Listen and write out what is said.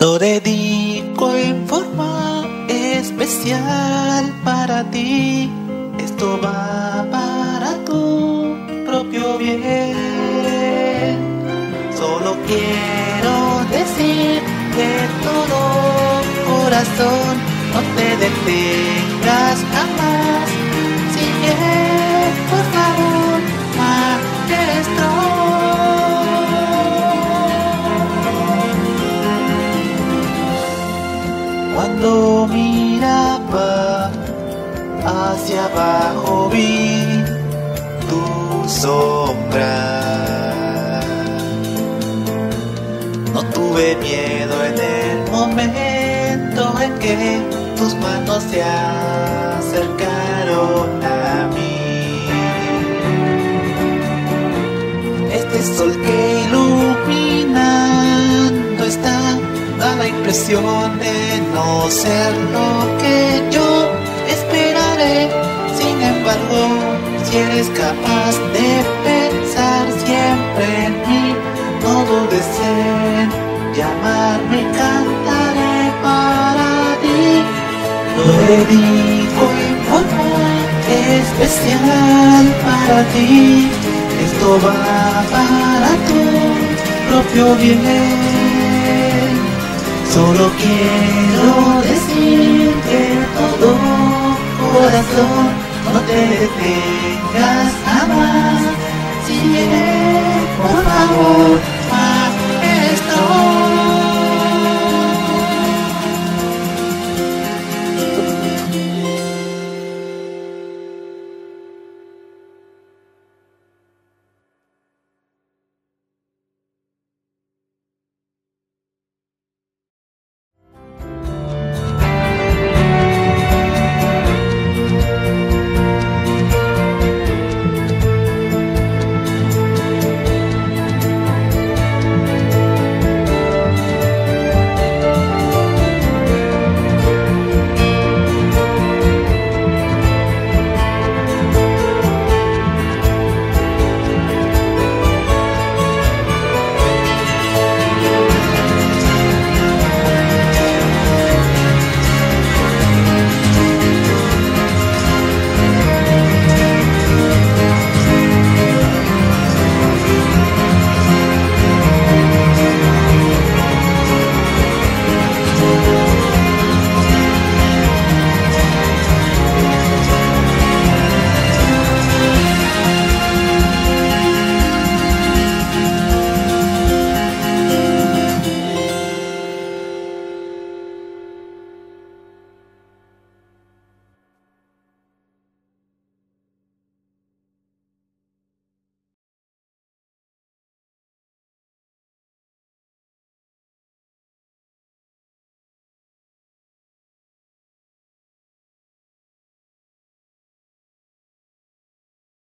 Lo dedico en forma especial para ti. Esto va para tu propio bien. Solo quiero decir de todo corazón, no te detengas jamás. Sigue, Cuando miraba hacia abajo vi tu sombra. No tuve miedo en el momento en que tus manos se acercaron a mí. Este sol que iluminando está da la impresión de no ser lo que yo esperaré. Sin embargo, si eres capaz de pensar siempre en mí, no dudes en llamarme, cantaré para ti. Lo dedico en forma especial para ti. Esto va para tu propio bien. Solo quiero decir que todo corazón no te detengas jamás. Sigue, por favor,